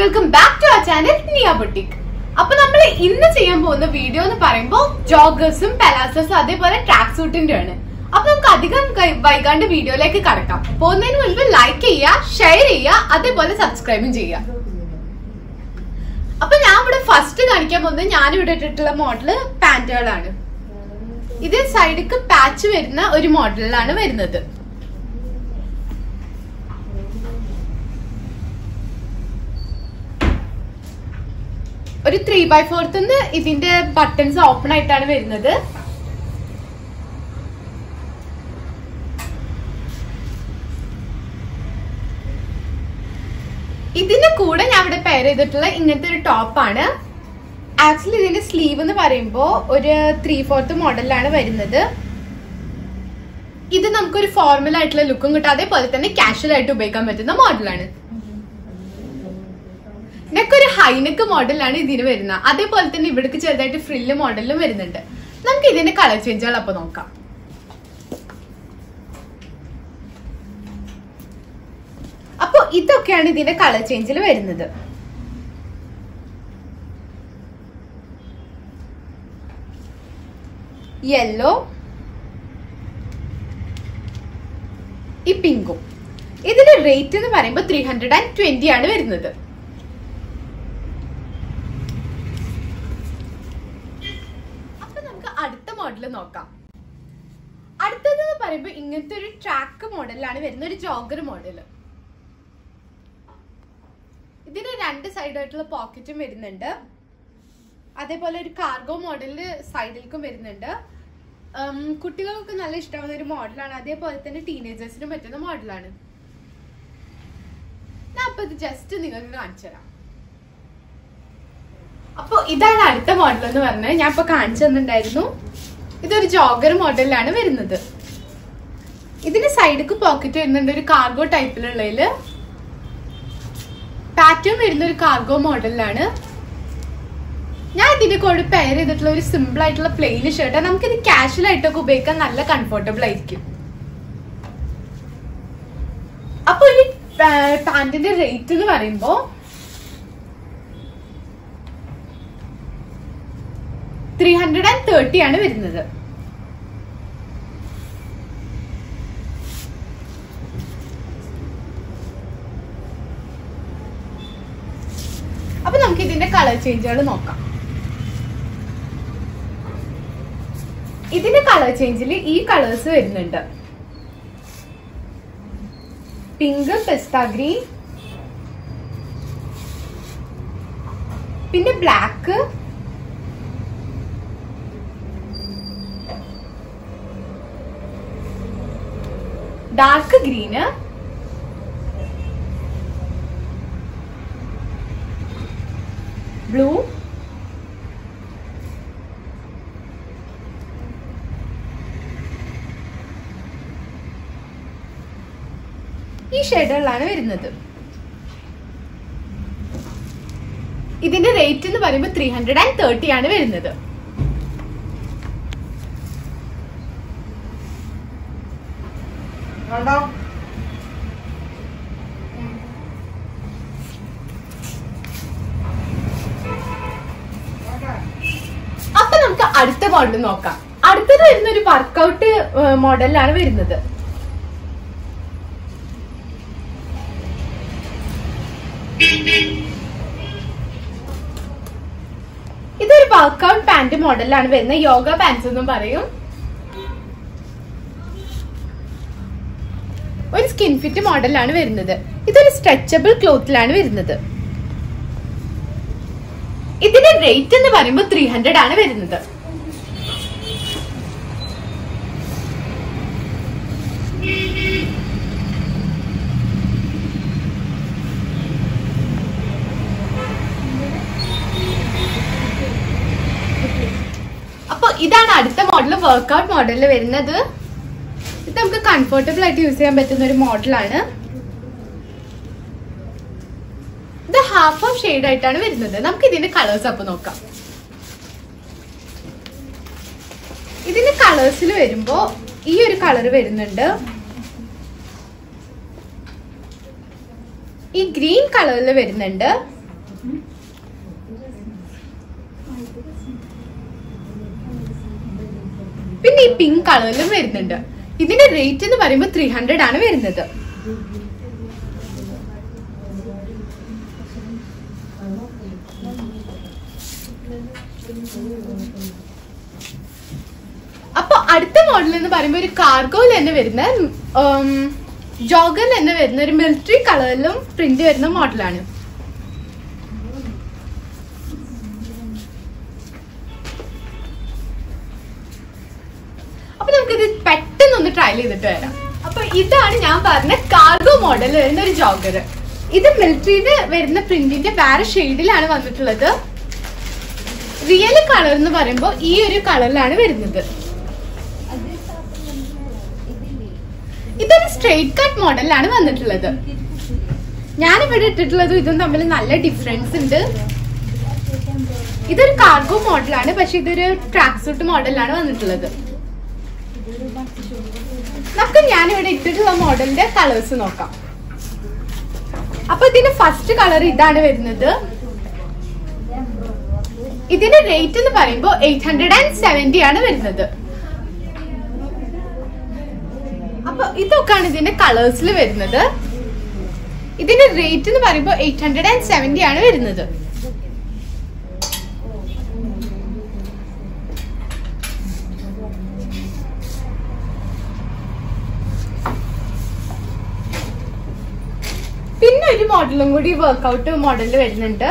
Welcome back to our channel Niya boutique അപ്പൊ നമ്മൾ ഇന്ന് ചെയ്യാൻ പോകുന്ന വീഡിയോ എന്ന് പറയുമ്പോൾ ജോഗേഴ്സും പെലാസസും അതേപോലെ ട്രാക്ക് സൂട്ടിന്റെ ആണ് അപ്പൊ നമുക്ക് അധികം വൈകാണ്ട് വീഡിയോയിലേക്ക് കടക്കാം. പോകുന്നതിന് മുൻപ് ലൈക്ക് ചെയ്യുക ഷെയർ ചെയ്യുക അതേപോലെ സബ്സ്ക്രൈബും ചെയ്യുക. അപ്പൊ ഞാൻ ഇവിടെ ഫസ്റ്റ് കാണിക്കാൻ പോകുന്നത് ഞാൻ ഇട്ടിട്ടുള്ള മോഡൽ പാന്റുകളാണ് ഇത് സൈഡിക്ക് പാച്ച് വരുന്ന ഒരു മോഡലിലാണ് വരുന്നത്. ഒരു ത്രീ ബൈ ഫോർത്ത് ഇതിന്റെ ബട്ടൺസ് ഓപ്പൺ ആയിട്ടാണ് വരുന്നത്. ഇതിന്റെ കൂടെ ഞാൻ ഇവിടെ പെയർ ചെയ്തിട്ടുള്ള ഇങ്ങനത്തെ ഒരു ടോപ്പാണ് ആക്ച്വലി ഇതിന്റെ സ്ലീവ് എന്ന് പറയുമ്പോൾ ഒരു ത്രീ ഫോർത്ത് മോഡലിലാണ് വരുന്നത്. ഇത് നമുക്കൊരു ഫോർമൽ ആയിട്ടുള്ള ലുക്കും കിട്ടും. അതേപോലെ തന്നെ കാഷ്വൽ ആയിട്ട് ഉപയോഗിക്കാൻ പറ്റുന്ന മോഡലാണ് നെക്ക് ഒരു ഹൈനെക്ക് മോഡലാണ് ഇതിന് വരുന്നത്. അതേപോലെ തന്നെ ഇവിടേക്ക് ചെറുതായിട്ട് ഫ്രില്ല് മോഡലും വരുന്നുണ്ട്. നമുക്ക് ഇതിന്റെ കളർ ചേഞ്ചുകൾ അപ്പൊ നോക്കാം. അപ്പൊ ഇതൊക്കെയാണ് ഇതിന്റെ കളർ ചേഞ്ചിൽ വരുന്നത്. യെല്ലോ ഈ പിങ്കും. ഇതിന്റെ റേറ്റ് എന്ന് പറയുമ്പോൾ ത്രീ ഹൺഡ്രഡ് ആൻഡ് ട്വന്റി ആണ് വരുന്നത് അപ്പൊ നമുക്ക് അടുത്ത മോഡൽ നോക്കാം. അടുത്തത് പറയുമ്പോ ഇങ്ങനത്തെ ഒരു ട്രാക്ക് മോഡലാണ് വരുന്ന ഒരു ജോഗർ മോഡൽ ഇതിന് രണ്ട് സൈഡായിട്ടുള്ള പോക്കറ്റും വരുന്നുണ്ട്. അതേപോലെ ഒരു കാർഗോ മോഡലിൽ സൈഡിലേക്കും വരുന്നുണ്ട്. കുട്ടികൾക്ക് നല്ല ഇഷ്ടമാവുന്ന ഒരു മോഡലാണ് അതേപോലെ തന്നെ ടീനേജേഴ്സിനും പറ്റുന്ന മോഡലാണ് ഞാൻ അപ്പൊ ഇത് ജസ്റ്റ് നിങ്ങൾക്ക് കാണിച്ചു തരാം. അപ്പൊ ഇതാണ് അടുത്ത മോഡൽ എന്ന് പറഞ്ഞത്. ഞാൻ ഇപ്പൊ കാണിച്ചു തന്നിട്ടുണ്ടായിരുന്നു. ഇതൊരു ജോഗർ മോഡലിലാണ് വരുന്നത്. ഇതിന് സൈഡിക്ക് പോക്കറ്റ് വരുന്നുണ്ട്. ഒരു കാർഗോ ടൈപ്പിലുള്ളതിൽ പാറ്റേൺ വരുന്ന ഒരു കാർഗോ മോഡലിലാണ്. ഞാൻ ഇതിന്റെ കൂടെ പെയർ ചെയ്തിട്ടുള്ള ഒരു സിമ്പിൾ ആയിട്ടുള്ള പ്ലെയിൻ ഷർട്ട് നമുക്ക് ഇത് കാഷ്വൽ ആയിട്ടൊക്കെ ഉപയോഗിക്കാൻ നല്ല കംഫർട്ടബിൾ ആയിരിക്കും. അപ്പൊ ഈ പാന്റിന്റെ റേറ്റ് എന്ന് പറയുമ്പോ ത്രീ ഹൺഡ്രഡ് ആൻഡ് തേർട്ടി ആണ് വരുന്നത്. അപ്പൊ നമുക്ക് ഇതിന്റെ കളർ ചേഞ്ചുകൾ നോക്കാം. ഇതിന്റെ കളർ ചേഞ്ചിൽ ഈ കളേഴ്സ് വരുന്നുണ്ട്. പിങ്ക് പെസ്ത ഗ്രീൻ പിന്നെ ബ്ലാക്ക് ഡാർക്ക് ഗ്രീന് ബ്ലൂ ഈ ഷെയ്ഡുകളാണ് വരുന്നത്. ഇതിന്റെ റേറ്റ് എന്ന് പറയുമ്പോൾ ത്രീ ഹൺഡ്രഡ് ആൻഡ് തേർട്ടി ആണ് വരുന്നത്. അപ്പൊ നമുക്ക് അടുത്ത മോഡൽ നോക്കാം. അടുത്തത് വരുന്ന ഒരു വർക്കൗട്ട് മോഡലിലാണ് വരുന്നത്. ഇതൊരു വർക്കൗട്ട് പാന്റ് മോഡലിലാണ് വരുന്നത്. യോഗ പാൻസ് എന്നും പറയും. സ്കിൻ ഫിറ്റ് മോഡലാണ് വരുന്നത്. ഇതൊരു സ്ട്രെച്ചബിൾ ക്ലോത്തിലാണ് വരുന്നത്. ഇതിന്റെ റേറ്റ് എന്ന് പറയുമ്പോൾ ത്രീ ഹൺഡ്രഡ് ആണ് വരുന്നത്. അപ്പൊ ഇതാണ് അടുത്ത മോഡൽ വർക്ക്ഔട്ട് മോഡലിൽ വരുന്നത്. നമുക്ക് കംഫർട്ടബിൾ ആയിട്ട് യൂസ് ചെയ്യാൻ പറ്റുന്ന ഒരു മോഡലാണ് ഇത് ഹാഫ് ഓഫ് ഷെയ്ഡ് ആയിട്ടാണ് വരുന്നത്. നമുക്ക് ഇതിന്റെ കളേഴ്സ് അപ്പൊ നോക്കാം. ഇതിന്റെ കളേഴ്സിൽ വരുമ്പോ ഈ ഒരു കളർ വരുന്നുണ്ട്. ഈ ഗ്രീൻ കളറിൽ വരുന്നുണ്ട്. പിന്നെ ഈ പിങ്ക് കളറിലും വരുന്നുണ്ട്. ഇതിന്റെ റേറ്റ് എന്ന് പറയുമ്പോൾ ത്രീ ഹൺഡ്രഡ് ആണ് വരുന്നത്. അപ്പൊ അടുത്ത മോഡൽ എന്ന് പറയുമ്പോൾ ഒരു കാർഗോയിൽ തന്നെ വരുന്ന ജോഗൽ എന്ന് വരുന്ന ഒരു മിലിറ്ററി കളറിലും പ്രിന്റ് വരുന്ന മോഡലാണ് അപ്പൊ നമുക്കിത് പെട്ടെന്ന് ഒന്ന് ട്രൈ ചെയ്തിട്ട് വരാം. അപ്പൊ ഇതാണ് ഞാൻ പറഞ്ഞ കാർഗോ മോഡൽ വരുന്ന ഒരു ജോഗർ ഇത് മിലിറ്ററിയിൽ വരുന്ന പ്രിന്റിന്റെ വേറെ ഷെയ്ഡിലാണ് വന്നിട്ടുള്ളത്. റിയൽ കളർ എന്ന് പറയുമ്പോൾ ഈ ഒരു കളറിലാണ് വരുന്നത്. ഇതൊരു സ്ട്രെയിറ്റ് കട്ട് മോഡലിലാണ് വന്നിട്ടുള്ളത്. ഞാനിവിടെ ഇട്ടിട്ടുള്ളത് ഇതും തമ്മിൽ നല്ല ഡിഫറൻസ് ഉണ്ട്. ഇതൊരു കാർഗോ മോഡലാണ് പക്ഷെ ഇതൊരു ട്രാക്ക് സൂട്ട് മോഡലിലാണ് വന്നിട്ടുള്ളത്. നമുക്ക് ഞാനിവിടെ ഇട്ടിട്ടുള്ള മോഡലിന്റെ കളേഴ്സ് നോക്കാം. അപ്പൊ ഇതിന്റെ ഫസ്റ്റ് കളർ ഇതാണ് വരുന്നത്. ഇതിന്റെ റേറ്റ് എന്ന് പറയുമ്പോൾ എയ്റ്റ് ഹൺഡ്രഡ് ആൻഡ് സെവന്റി ആണ് വരുന്നത്. അപ്പൊ ഇതൊക്കെയാണ് ഇതിന്റെ കളേഴ്സിൽ വരുന്നത്. ഇതിന്റെ റേറ്റ് എന്ന് പറയുമ്പോൾ എയ്റ്റ് ഹൺഡ്രഡ് ആൻഡ് സെവന്റി ആണ് വരുന്നത്. മോഡലും കൂടി വർക്ക്ഔട്ട് മോഡലിൽ വരുന്നുണ്ട്.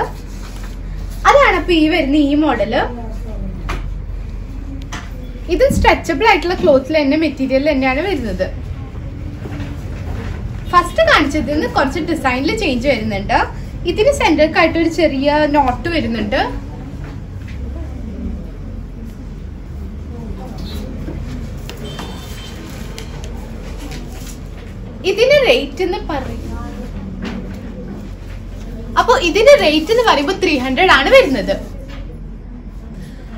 അതാണ് ഇപ്പൊ ഈ വരുന്ന ഈ മോഡൽ ഇത് സ്ട്രെച്ചബിൾ ആയിട്ടുള്ള ക്ലോത്തിൽ തന്നെ മെറ്റീരിയൽ തന്നെയാണ് വരുന്നത്. ഫസ്റ്റ് കാണിച്ചതിൽ നിന്ന് കുറച്ച് ഡിസൈനിൽ ചേഞ്ച് വരുന്നുണ്ട്. ഇതിന് സെന്റർക്കായിട്ട് ഒരു ചെറിയ നോട്ട് വരുന്നുണ്ട്. ഇതിന് റേറ്റ് എന്ന് പറയും. അപ്പൊ ഇതിന്റെ റേറ്റ് എന്ന് പറയുമ്പോൾ ത്രീ ഹൺഡ്രഡ് ആണ് വരുന്നത്.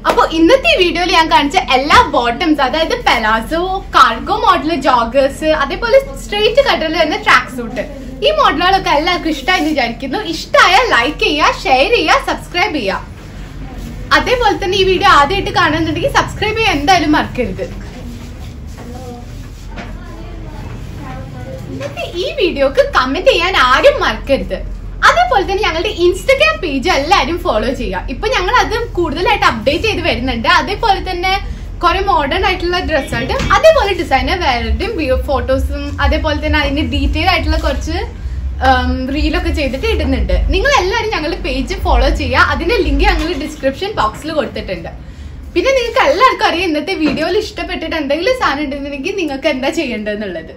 അപ്പൊ ഇന്നത്തെ വീഡിയോയിൽ ഞാൻ കാണിച്ച എല്ലാ ബോട്ടംസ് അതായത് പെലാസോ കാർഗോ മോഡൽ ജോഗേഴ്സ് അതേപോലെ സ്ട്രെയിറ്റ് കട്ടറിൽ വരുന്ന ട്രാക്ക് സൂട്ട് ഈ മോഡലുകളൊക്കെ എല്ലാവർക്കും ഇഷ്ടമായി വിചാരിക്കുന്നു. ഇഷ്ടമായ ലൈക്ക് ചെയ്യുക ഷെയർ ചെയ്യുക സബ്സ്ക്രൈബ് ചെയ്യുക. അതേപോലെ തന്നെ ഈ വീഡിയോ ആദ്യമായിട്ട് കാണുന്നുണ്ടെങ്കിൽ സബ്സ്ക്രൈബ് ചെയ്യാൻ എന്തായാലും മറക്കരുത്. ഈ വീഡിയോക്ക് കമന്റ് ചെയ്യാൻ ആരും മറക്കരുത്. അതേപോലെ തന്നെ ഞങ്ങളുടെ ഇൻസ്റ്റഗ്രാം പേജ് എല്ലാവരും ഫോളോ ചെയ്യുക. ഇപ്പൊ ഞങ്ങൾ അത് കൂടുതലായിട്ട് അപ്ഡേറ്റ് ചെയ്ത് വരുന്നുണ്ട്. അതേപോലെ തന്നെ കുറെ മോഡേൺ ആയിട്ടുള്ള ഡ്രസ്സുകളുടെ അതേപോലെ ഡിസൈനർ വേറെയും ഫോട്ടോസും അതേപോലെ തന്നെ അതിന്റെ ഡീറ്റെയിൽ ആയിട്ടുള്ള കുറച്ച് റീലൊക്കെ ചെയ്തിട്ട് ഇടുന്നുണ്ട്. നിങ്ങൾ എല്ലാവരും ഞങ്ങളുടെ പേജ് ഫോളോ ചെയ്യുക. അതിന്റെ ലിങ്ക് ഞങ്ങൾ ഡിസ്ക്രിപ്ഷൻ ബോക്സിൽ കൊടുത്തിട്ടുണ്ട്. പിന്നെ നിങ്ങൾക്ക് എല്ലാവർക്കും അറിയാം ഇന്നത്തെ വീഡിയോയിൽ ഇഷ്ടപ്പെട്ടിട്ട് എന്തെങ്കിലും സാധനം ഉണ്ടെന്നുണ്ടെങ്കിൽ നിങ്ങൾക്ക് എന്താ ചെയ്യേണ്ടതെന്നുള്ളത്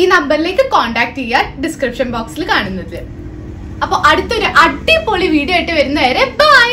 ഈ നമ്പറിലേക്ക് കോൺടാക്ട് ചെയ്യുക ഡിസ്ക്രിപ്ഷൻ ബോക്സിൽ കാണുന്നത്. അപ്പൊ അടുത്തൊരു അടിപൊളി വീഡിയോ ആയിട്ട് വരുന്നവരെ ബൈ